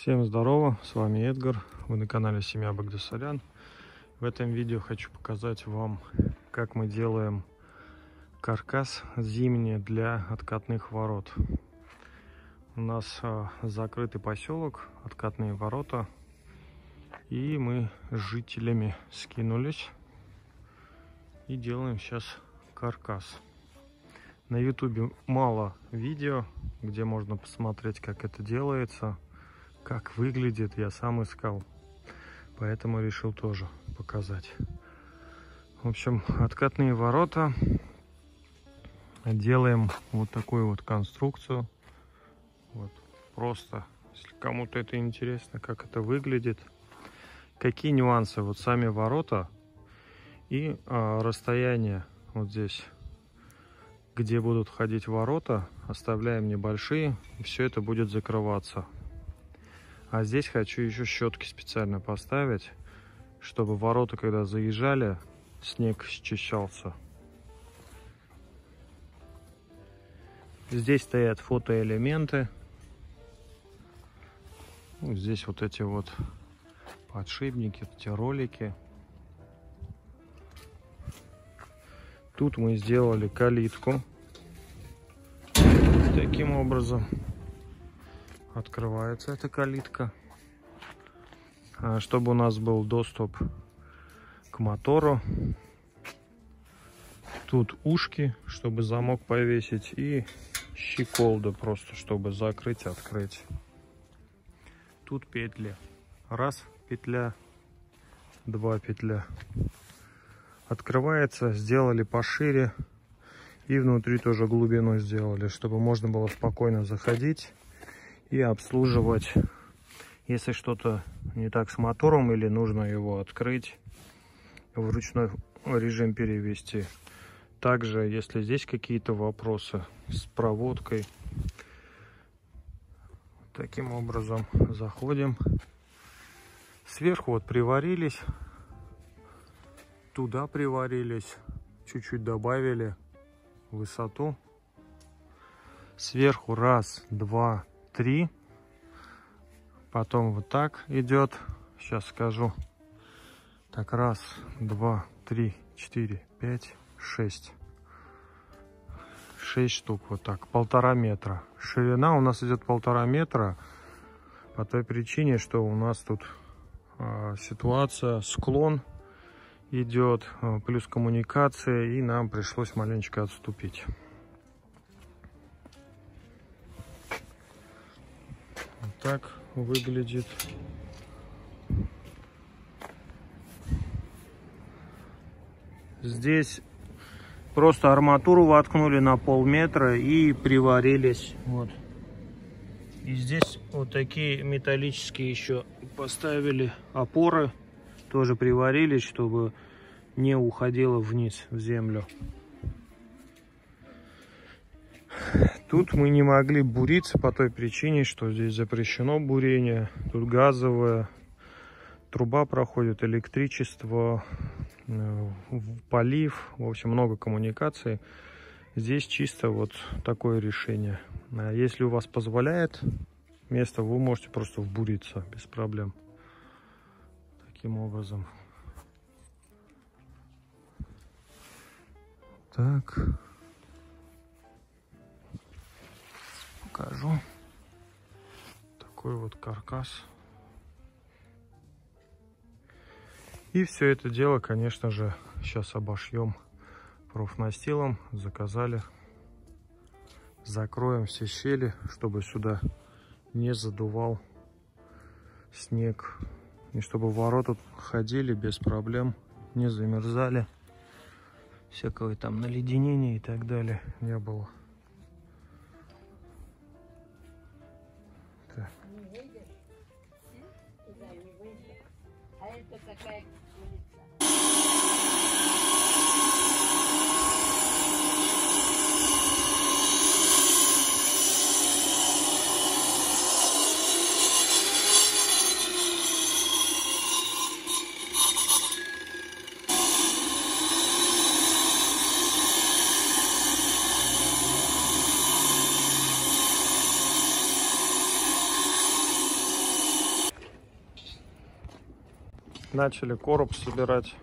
Всем здорово, с вами Эдгар, вы на канале Семья Багдасарян. В этом видео хочу показать вам, как мы делаем каркас зимний для откатных ворот. У нас а, закрытый поселок, откатные ворота, и мы с жителями скинулись и делаем сейчас каркас. На ютубе мало видео, где можно посмотреть, как это делается как выглядит, я сам искал. Поэтому решил тоже показать. В общем, откатные ворота. Делаем вот такую вот конструкцию. Вот, просто, если кому-то это интересно, как это выглядит. Какие нюансы? Вот сами ворота и а, расстояние вот здесь, где будут ходить ворота, оставляем небольшие. Все это будет закрываться а здесь хочу еще щетки специально поставить, чтобы ворота, когда заезжали, снег счищался. Здесь стоят фотоэлементы. Ну, здесь вот эти вот подшипники, эти ролики. Тут мы сделали калитку таким образом открывается эта калитка. А, чтобы у нас был доступ к мотору. Тут ушки, чтобы замок повесить. И щеколда просто, чтобы закрыть, открыть. Тут петли. Раз петля, два петля. Открывается, сделали пошире. И внутри тоже глубину сделали, чтобы можно было спокойно заходить и обслуживать, если что-то не так с мотором или нужно его открыть, в ручной режим перевести. Также, если здесь какие-то вопросы с проводкой, таким образом заходим. Сверху вот приварились, туда приварились, чуть-чуть добавили высоту. Сверху раз, два, три. Потом вот так идет. Сейчас скажу. Так, раз, два, три, четыре, пять, шесть. Шесть штук вот так, полтора метра. Ширина у нас идет полтора метра по той причине, что у нас тут э, ситуация, склон идет, э, плюс коммуникация, и нам пришлось маленечко отступить. Так выглядит. Здесь просто арматуру воткнули на полметра и приварились. Вот. И здесь вот такие металлические еще поставили опоры. Тоже приварились, чтобы не уходило вниз в землю. Тут мы не могли буриться по той причине, что здесь запрещено бурение. Тут газовая труба проходит, электричество, э, полив, в общем, много коммуникаций. Здесь чисто вот такое решение. А если у вас позволяет место, вы можете просто вбуриться без проблем. Таким образом. Так. Покажу. Такой вот каркас. И все это дело, конечно же, сейчас обошьем профнастилом. Заказали. Закроем все щели, чтобы сюда не задувал снег. И чтобы ворота ходили без проблем, не замерзали. Всякого там наледенения и так далее не было. Не выйдет. Не это. А это такая начали короб собирать.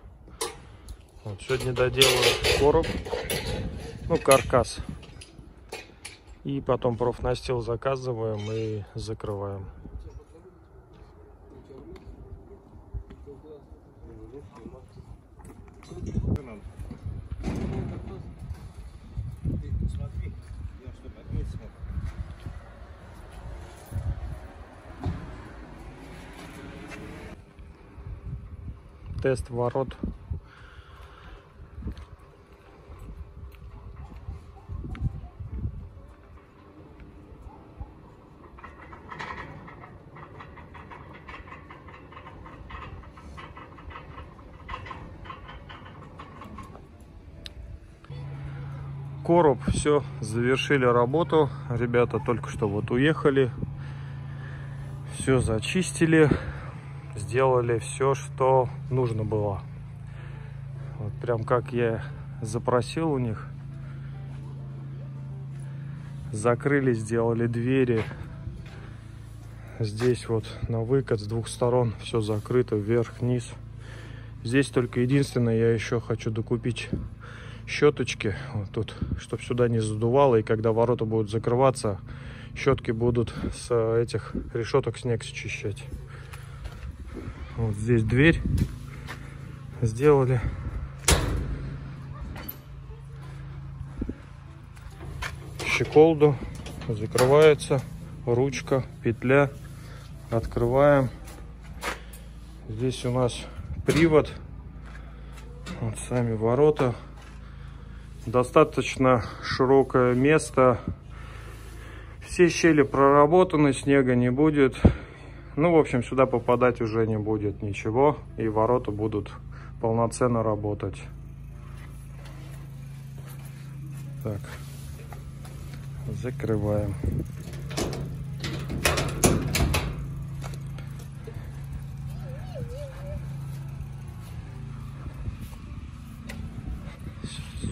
Вот, сегодня доделаю короб, ну каркас. И потом профнастил заказываем и закрываем. Тест ворот короб, все, завершили работу. Ребята только что вот уехали. Все зачистили. Сделали все, что нужно было. Вот прям как я запросил у них. Закрыли, сделали двери. Здесь вот на выкат с двух сторон все закрыто, вверх-вниз. Здесь только единственное, я еще хочу докупить щеточки вот тут, чтобы сюда не задувало. И когда ворота будут закрываться, щетки будут с этих решеток снег счищать. Вот здесь дверь сделали. Щеколду закрывается, ручка, петля. Открываем. Здесь у нас привод. Вот сами ворота достаточно широкое место. Все щели проработаны, снега не будет. Ну, в общем, сюда попадать уже не будет ничего. И ворота будут полноценно работать. Так, закрываем.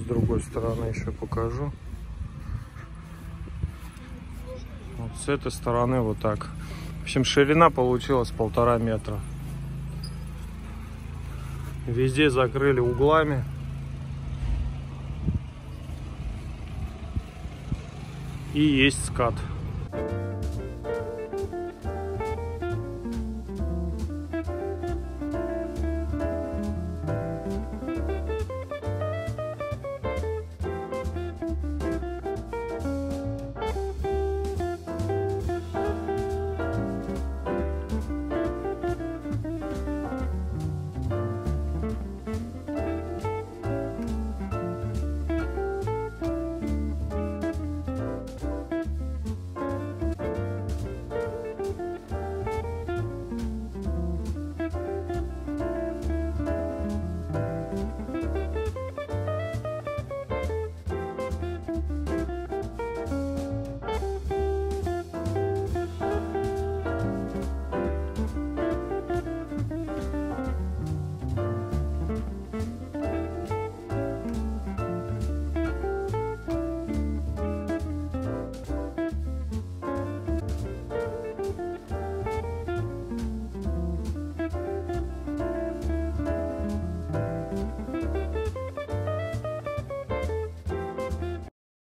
другой стороны еще покажу. Вот с этой стороны вот так. Общем, ширина получилась полтора метра. Везде закрыли углами. И есть скат.